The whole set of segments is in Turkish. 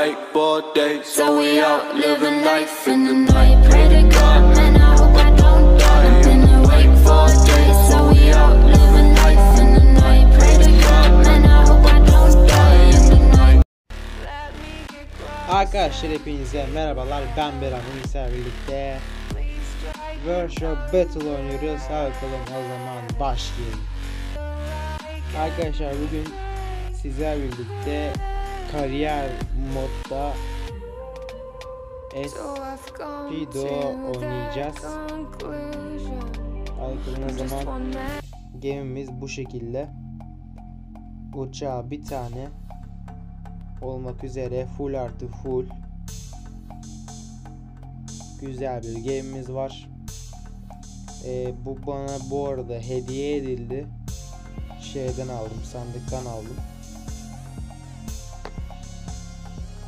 wakeboard days. So we out living life in the night. Pray to God, man, I hope I don't die. I've been awake for days. So we out living life in the night. Pray to God, man, I hope I don't die in the night. Arkadaşlar hepinize merhabalar ben Beran Ünlüsel birlikte Virtual Battle oynuyoruz Hadi bakalım o zaman başlayalım Arkadaşlar bugün sizler birlikte kariyer modda Espido oynayacağız o zaman Game'imiz bu şekilde Uçağı bir tane olmak üzere full artı full güzel bir game'imiz var. Ee, bu bana bu arada hediye edildi. Şeyden aldım, sandıktan aldım.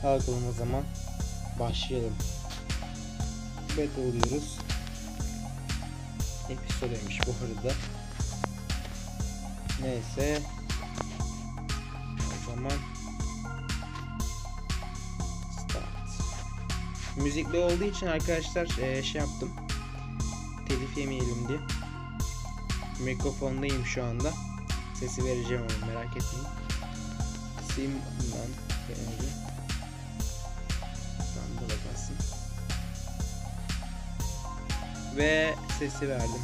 Bakalım o zaman başlayalım. Battle diyoruz. Episodeymiş bu arada. Neyse. O zaman müzikli olduğu için arkadaşlar e, şey yaptım telif yemeyelim diye mikrofondayım şu anda sesi vereceğim ama merak etmeyin kısayım ben ve sesi verdim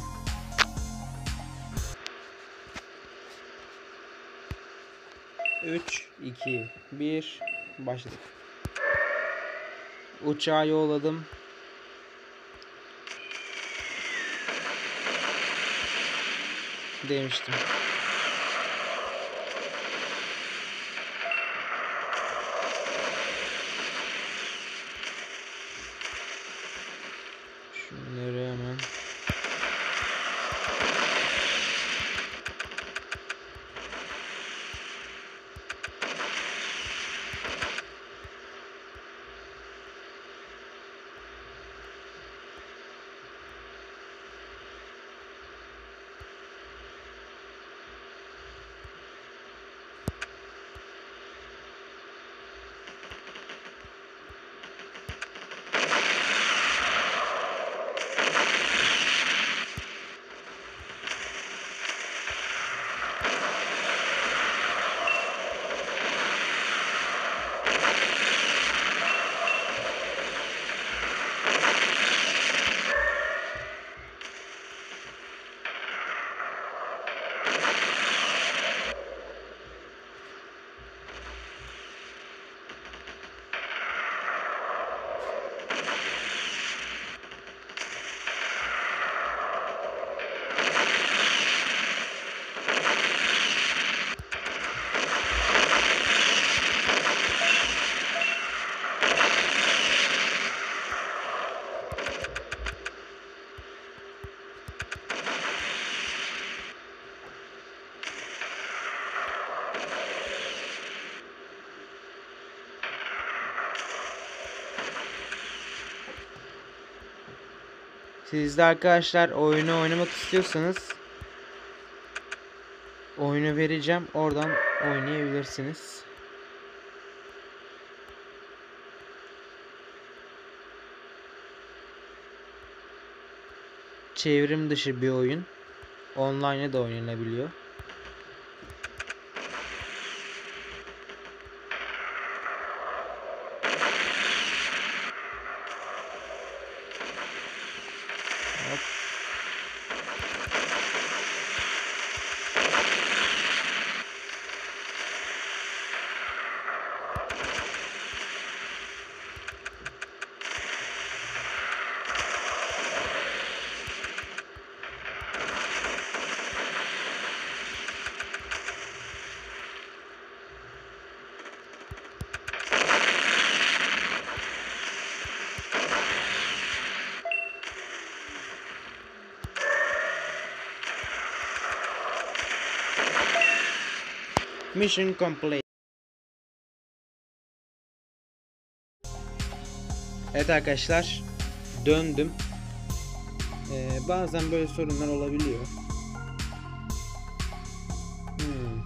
Üç, iki, bir, başladık. Uçağı yolladım. Demiştim. Şunları Siz de arkadaşlar oyunu oynamak istiyorsanız oyunu vereceğim. Oradan oynayabilirsiniz. Çevrim dışı bir oyun. Online'e de oynanabiliyor. Mission complete. Evet arkadaşlar döndüm. Ee, bazen böyle sorunlar olabiliyor. Hmm.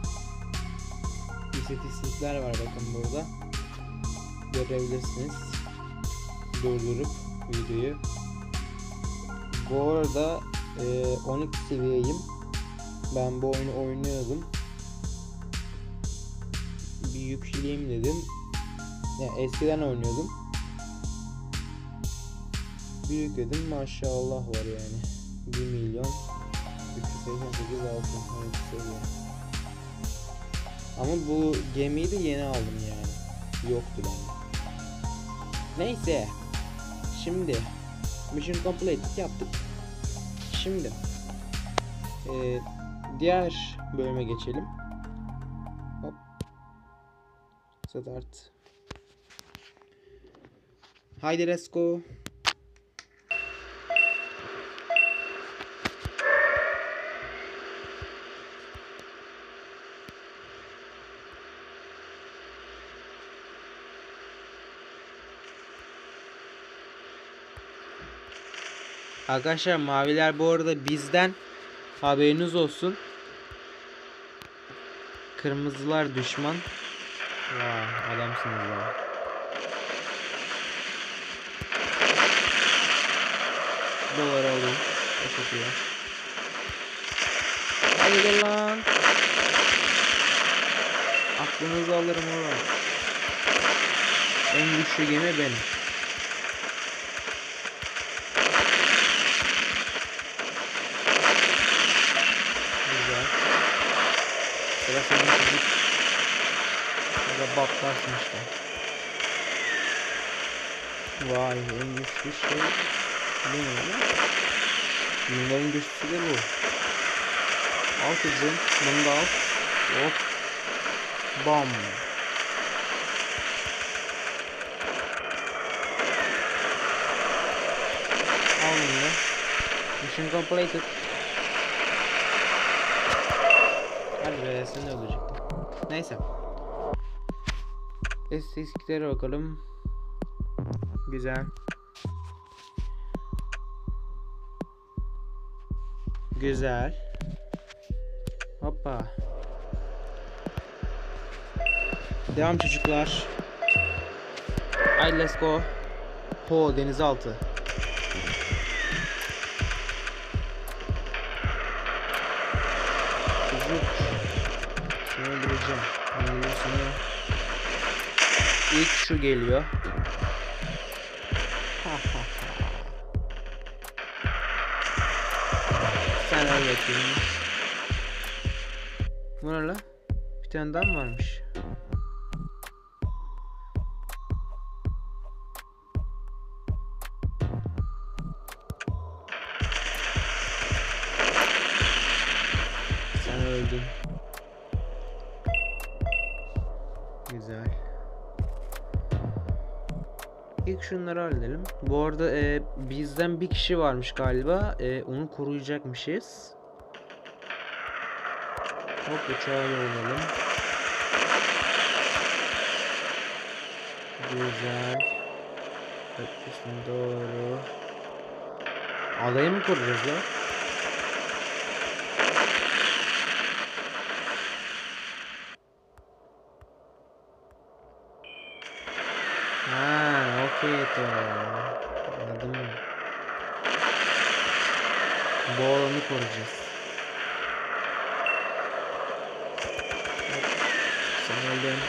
İstatistikler var bakın burada. görebilirsiniz. Durdurup videoyu. Bu arada e, 12 seviyeyim. Ben bu oyunu oynuyordum. Yükleyeyim dedim. Yani eskiden oynuyordum. Bir yükledim maşallah var yani. 1 milyon 388 altın 12 seviye. Ama bu gemiyi de yeni aldım yani. Yoktu bende. Neyse. Şimdi mission completed yaptık. Şimdi eee, diğer bölüme geçelim. Start. Haydi let's go. Arkadaşlar maviler bu arada bizden haberiniz olsun. Kırmızılar düşman. Vay adamsınız ya. Dolar alayım. Teşekkürler. Hadi gel lan. Aklınızı alırım oğlum. En güçlü gemi benim. Güzel. Sıra senin. Ya batlarsın. Vay en güçlü şey. Ne lan? Bunların güçlüsü de bu. Al kızım. Bunu da al. Hop. Bam. Al bunu. Mission completed. Hadi be sen de ölecektin. Neyse. Estetiklere bakalım. Güzel. Güzel. Hoppa. Devam çocuklar. Haydi let's go. Ho denizaltı. Çocuk. Seni öldüreceğim. Öldürürsün İlk şu geliyor. Sen öl. Bu ne la? Bir tane daha mı varmış? Sen öldün. Güzel. İlk şunları halledelim. Bu arada e, bizden bir kişi varmış galiba. E, onu koruyacakmışız. Hop uçağa yollayalım. Güzel. Köprüsün doğru. Adayı mı koruyacağız ya? Bu alanı koruyacağız. Sen öldün.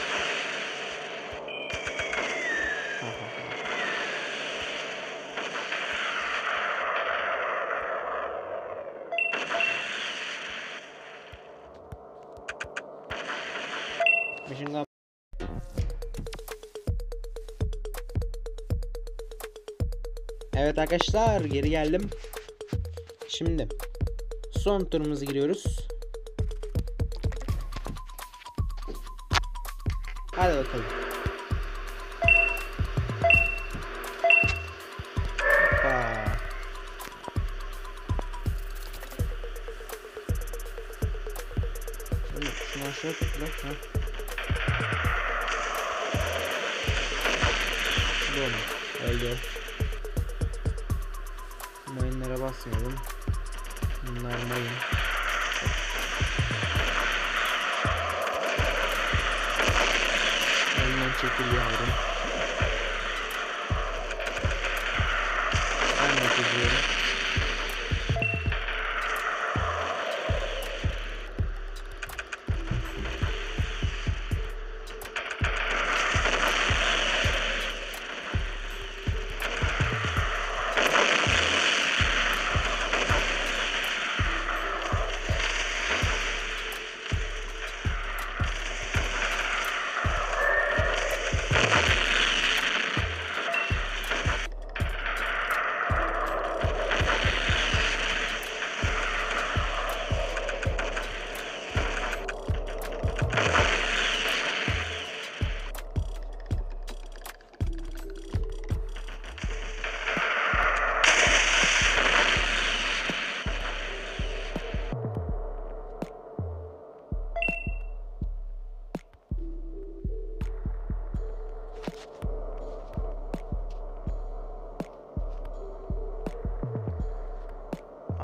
Evet arkadaşlar geri geldim. Şimdi son turumuza giriyoruz. Hadi bakalım. Hoppa. Şunu, aşağı tut lan. Ha. Bunlar mayın. Elinden çekil yavrum. Ben de çekiyorum.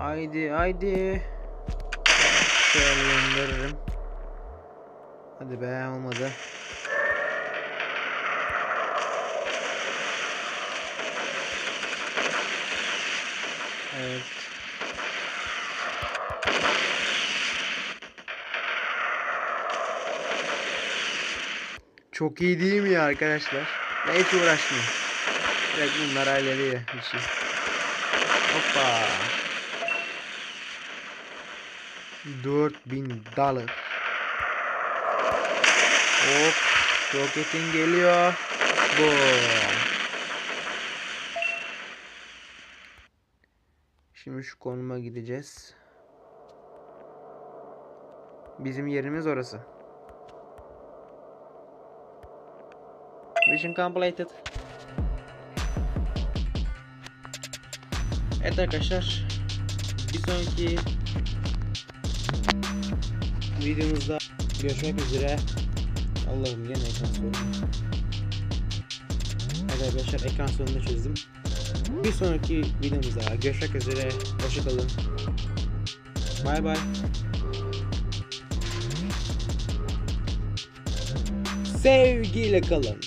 Haydi haydi. Şöyle gönderirim. Hadi be olmadı. Evet. Çok iyi değil mi ya arkadaşlar? Ve hiç uğraşmıyor. Direkt bunlar hallediyor işi. Hoppa. 4000 dolar. Hop. Roketin geliyor. Boom. Şimdi şu konuma gideceğiz. Bizim yerimiz orası. Mission completed. Evet arkadaşlar. Bir sonraki videomuzda görüşmek üzere. Allah'ım yine ekran sorunu. Evet arkadaşlar ekran sorununu çözdüm. Bir sonraki videomuzda görüşmek üzere. Hoşçakalın. Bay bay. Sevgiyle kalın.